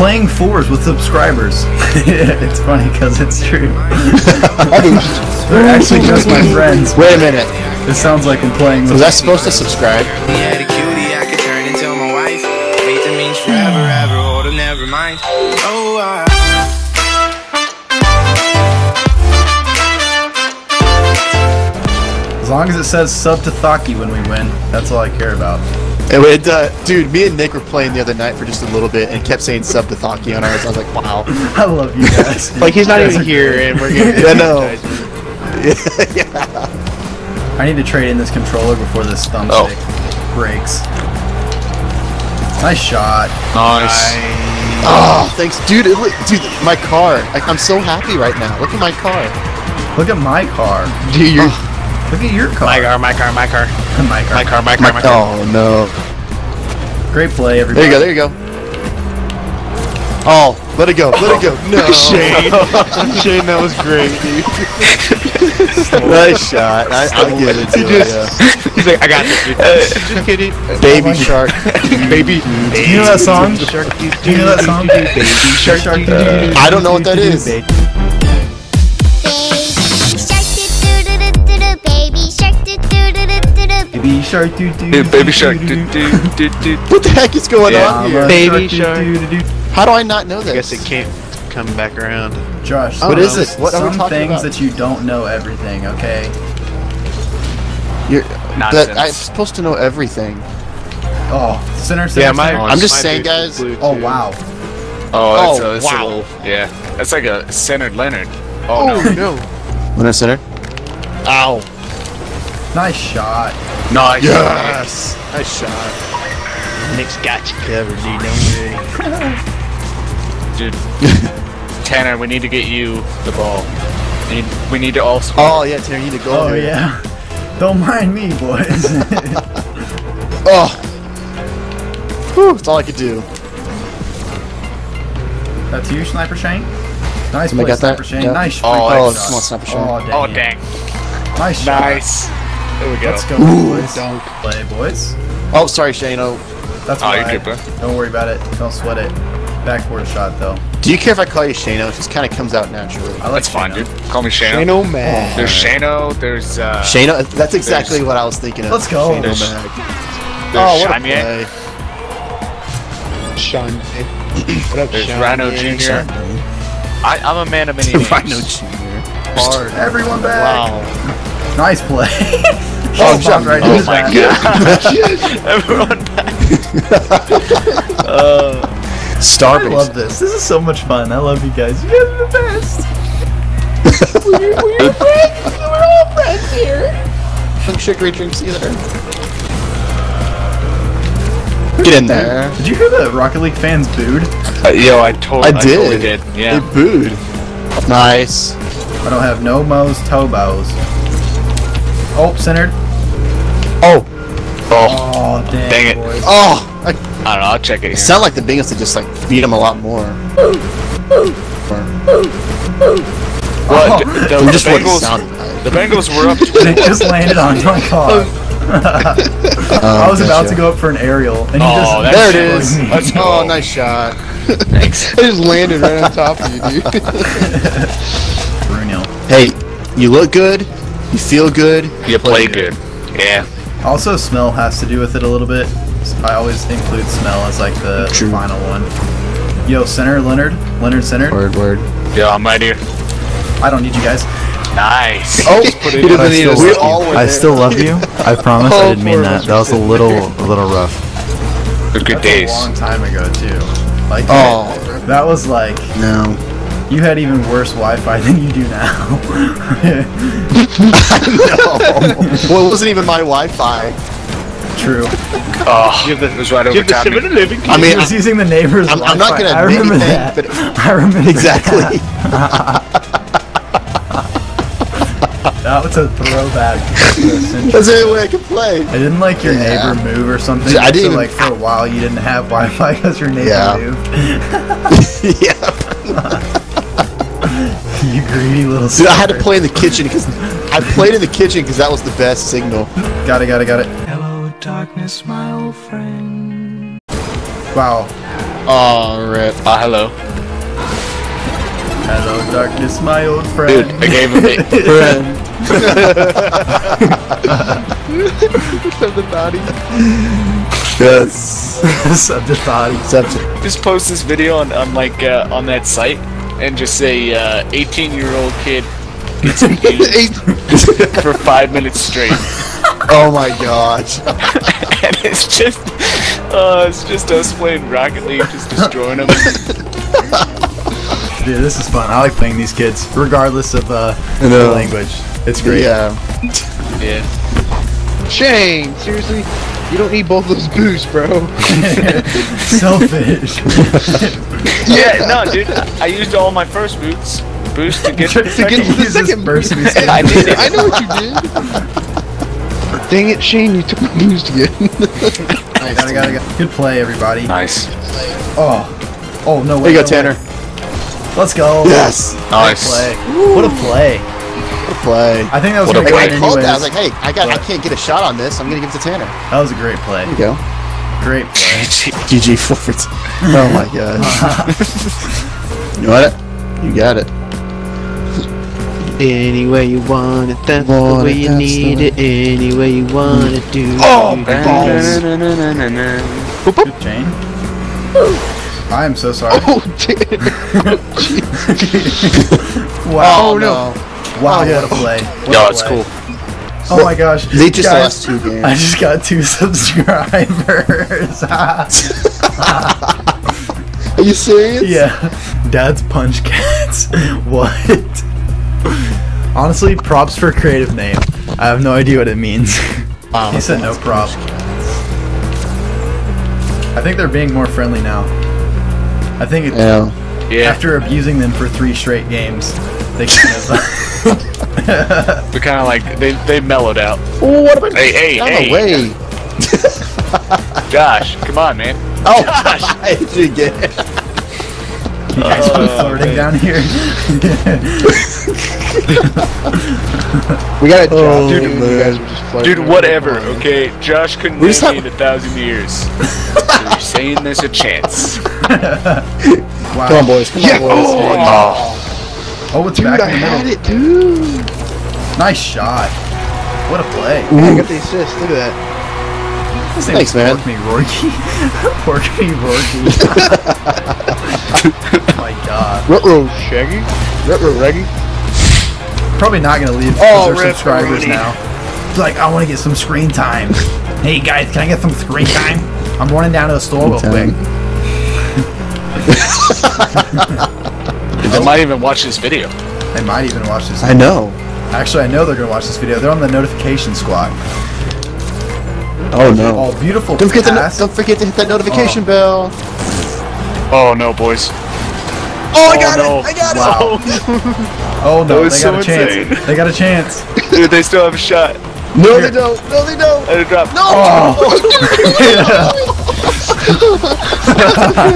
Playing fours with subscribers. it's funny because it's true. They're actually just my friends. Wait a minute. It sounds like I'm playing Was I supposed to subscribe? Yeah, the cutie I could turn into my wife. Hate that means forever, ever, hold her, never mind. Oh, I. As long as it says sub to Thockey when we win, that's all I care about. It, it, uh, uh, dude, me and Nick were playing the other night for just a little bit and kept saying sub to Thockey on ours. I was like, wow. I love you guys. Like he's not even here, and we're getting. Yeah, no. yeah. I need to trade in this controller before this thumbstick oh. breaks. Nice shot. Nice. Oh, thanks, dude. It, look- dude, my car. I, I'm so happy right now. Look at my car. Look at my car. Dude, you're ah. Look at your car. my car, my car, my car, my car. my car, my car, my car. Oh no. Great play, everybody. There you go. There you go. Oh, let it go. Let it go. No. Shane, Shane, that was great, dude. nice shot. I, I'll give it to He you. just- He's like, I got this. Dude. Uh, just kidding. Baby oh, shark. baby. Do you know that song? Do you know that song? Baby shark. Shark. I don't know what that is. Baby. Baby shark doo doo doo doo. Baby shark. Doo, Dude, doo, doo, doo, doo, dude, dude. What the heck is going Yeah. on here? Baby shark. doo, doo, doo. How do I not know this? I guess it can't come back around. Josh, What is it? What are some talking things about? that you don't know everything, okay? You're, Nonsense. that, I'm supposed to know everything. Oh, center, center, Yeah, my. center. I'm just my saying, guys. blue, Oh, wow. Oh, that's Oh, a, that's wow. a little, yeah. That's like a centered Leonard. Oh, oh no. no. When I center. Ow. Nice shot. Nice. Yes. Nice shot. Nick's got you covered, dude. Don't worry. Dude. Tanner, we need to get you the ball. We need, we need to all score. Oh yeah, Tanner, you need to go. Oh, here. yeah. Don't mind me, boys. Oh. Whew, that's all I could do. That's you, Sniper Shane? Nice Somebody play, got that? Sniper Shane. Yeah. Nice Oh, oh, come on, Sniper Shane. Oh, dang. Oh, dang. Nice shot. Nice. There we go. Let's go, boys. Dunk. Play, boys. Oh, sorry, Shane. Oh, That's Oh, all you're right. Don't worry about it. Don't sweat it. Backboard shot, though. do you care if I call you Shano? It just kind of comes out naturally. I like That's fine, dude. Call me Shano. Ain't no man. There's Shano. There's uh. Shano. That's exactly what I was thinking of. Let's go. Shano There's- Mag. There's Oh, what a Shamier. play. Sean. What up, There's Sean? Rhino Jr. I, I'm a man of many names. Rhino Jr. Hard. Everyone back. Wow. Nice play. Oh, jump. right Oh into my that. Everyone back. I Starbase. love this. This is so much fun. I love you guys. You guys are the best. we're, we're friends. We're all friends here. Drink sugary drinks either. Get in there. Did you hear the Rocket League fans booed? Uh, yo, I totally, I did. totally did. Yeah. They booed. Nice. I don't have no Mo's Tobos. Oh, centered. Oh. Oh, Oh, dang, Dang it. boys. Oh. I I don't know. I'll check it. Here. sound like the Bengals to just like beat him a lot more. Well, Oh. the, the just what Bengals, the Bengals were up. It just landed on my car. Oh, I was about gotcha. to go up for an aerial, and he Oh, just There it destroyed is. me. Let's oh, go. Oh, nice shot. Thanks. I just landed right on top of you, dude. Bruno. Hey, you look good. You feel good. You play good. Yeah. Also, smell has to do with it a little bit. I always include smell as like the True. final one. Yo, center Leonard. Leonard center. Word, word. Yeah, I'm right here. I don't need you guys. Nice. Oh, He doesn't need us. we all were I still love you. I promise. I oh, didn't mean that. That was a little, a little rough. Good, good That's days. a long time ago too. Like Oh that was like no. You had even worse Wi-Fi than you do now. no. well, it wasn't even my Wi-Fi. True. Oh, it was right over Give the top of me. 7-Eleven I was using the neighbor's I'm- I'm not gonna I admit remember anything, that. but- I remember exactly. That was a throwback. That's the only way I can play. I didn't like your Yeah. neighbor move or something. I didn't so like for a while you didn't have Wi-Fi because your neighbor Yeah. moved. yeah. you greedy little. Dude, I had to play in the kitchen because I played in the kitchen because that was the best signal. Got it. Got it. Got it. Hello, darkness, my old friend. Wow. Oh, rip. Ah, hello. Hello, darkness, my old friend. Dude, I gave him a Yes. Subdithati. Subject. Just post this video on, on like uh, on that site and just say uh, 18 year old kid gets abused for five minutes straight. Oh my gosh. and it's just uh, it's just us playing Rocket League, just destroying them. Dude, this is fun. I like playing these kids, regardless of uh, the language. It's great. Yeah. yeah. Shane, seriously, you don't need both those boosts, bro. Selfish. Yeah, no, dude. I used all my first boots boost to get to the to get second. to the second burst boost. I did it. I know what you did. Dang it, Shane, you took my boost again. Nice. Gotta, gotta, gotta. Good play, everybody. Nice. Oh. Oh, no way. There you go, no Tanner. way. Let's go. Yes. Nice. Play. What a play. Good play. I think that was What a gonna Like, go I called anyways. that. I was like, hey, I got, I can't get a shot on this. I'm gonna give it to Tanner. that was a great play. There you go. Great play. GG forwards. Oh my gosh. you want it? You got it. Any way you want it, that's Want the way it, you need the it. Any way you want it, mm. do. Oh, do, balls. Good Jane. I am so sorry. Oh, Tanner. Wow. Oh, no. Wow, Oh, yeah. what a play. What No, a it's play. cool. Oh my gosh. They just Guys, lost two games. I just got two subscribers. Are you serious? yeah. Dad's Punch Cats. what? Honestly, props for creative name. I have no idea what it means. Wow, um, he said no prop. I think they're being more friendly now. I think it, Yeah. Yeah, after abusing them for three straight games, they kind of. we kind of like they they mellowed out. Oh, what about? Hey, hey, Out hey. the way. Josh, come on, man. Oh, I did get it. you guys Oh, put flirting man. down here. We got a job, Oh, dude. man. You guys were just flirting Dude, around. whatever. Okay, Josh couldn't We make just me have- in a thousand years. so you're saying there's a chance? wow. Come on, boys. Come Yeah. on, boys. Oh, Oh, it's Dude, back I in the had it, dude. Nice shot. What a play. I got the assist. Look at that. His Thanks, man. Pork me Rourke. Pork me Rourke. oh my god. Ruh-roh, Shaggy. Ruh-roh, Reggie. Probably not gonna leave Oh, they're rip, subscribers Rooney. now. It's like, I want to get some screen time. hey guys, can I get some screen time? I'm running down to the store real quick. they might even watch this video. They might even watch this. I know. Actually, I know they're gonna watch this video. They're on the notification squad. Oh no. Oh, beautiful Don't forget to pass. don't forget to hit that notification oh. bell. Oh no, boys. Oh, I oh, got it, I got Wow. Oh no, they got so a chance. insane. They got a chance. Dude, they still have a shot. No, Here. they don't. No, they don't. Let it drop. No. Oh.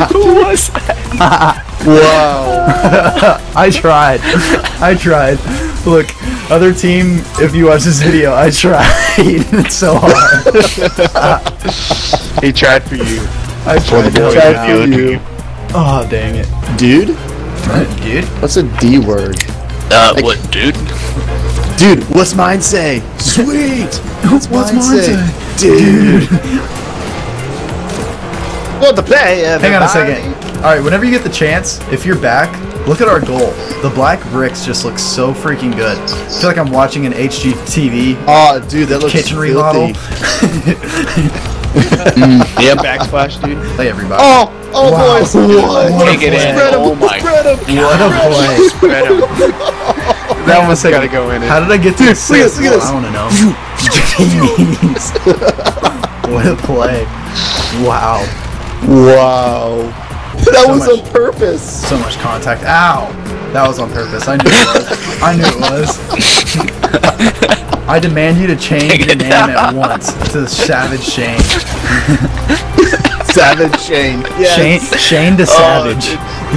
Who was that? Wow. I tried. I tried. Look, other team, if you watch this video, I tried. it's so hard. He tried for you. I tried to help Tried for you. Oh, dang it. Dude, Dude. what's a D word? Uh, what, dude? Dude, what's mine say? Sweet. What's, What's mine, mine say? say? Dude. What the play? Hang on a second. Alright, whenever you get the chance, if you're back, look at our goal. The black bricks just look so freaking good. I feel like I'm watching an HGTV Oh, dude, that looks kitchen filthy. remodel. Mm. Yep. Backsplash, dude. hey, everybody. Oh, oh, Wow. boys. What? What a Take it play. in. Spread 'em, Oh my spread 'em. What a play. Spread him. That one second. gotta go in it. How did I get to Dude, assist? look at this, I look at want to know. What a play. Wow. Wow. That So was much- on purpose. So much contact. Ow. That was on purpose. I knew it was. I knew it was. I demand you to change Take your name down. at once to Savage Shane. Savage Shane. Yes. Shane Shane to oh, Savage.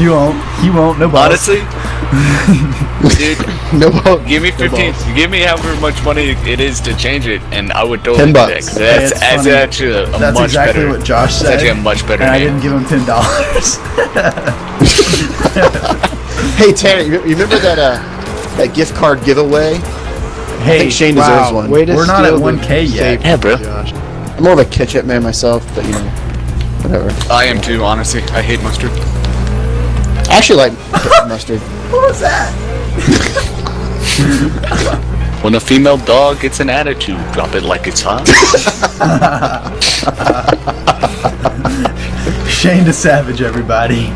you won't. You won't. No boss. Honestly, Dude, No ball. give me No 15. balls. Give me however much money it is to change it, and I would totally 10 do that, Hey, That's, it's that's actually a, a That's much exactly better. what Josh It's said. actually a much better and I didn't give him ten dollars. Hey Tanner, you you remember that uh that gift card giveaway? hey, think Shane wow, deserves one. Way to We're not at 1K yet. Yeah, bro. Josh. I'm more of a ketchup man myself, but you know, whatever. I am too, honestly. I hate mustard. I actually like mustard. What was that? When a female dog gets an attitude, drop it like it's hot. Shane the Savage, everybody.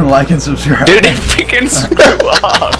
like and subscribe. Dude, it freaking screw up.